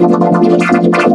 すいません。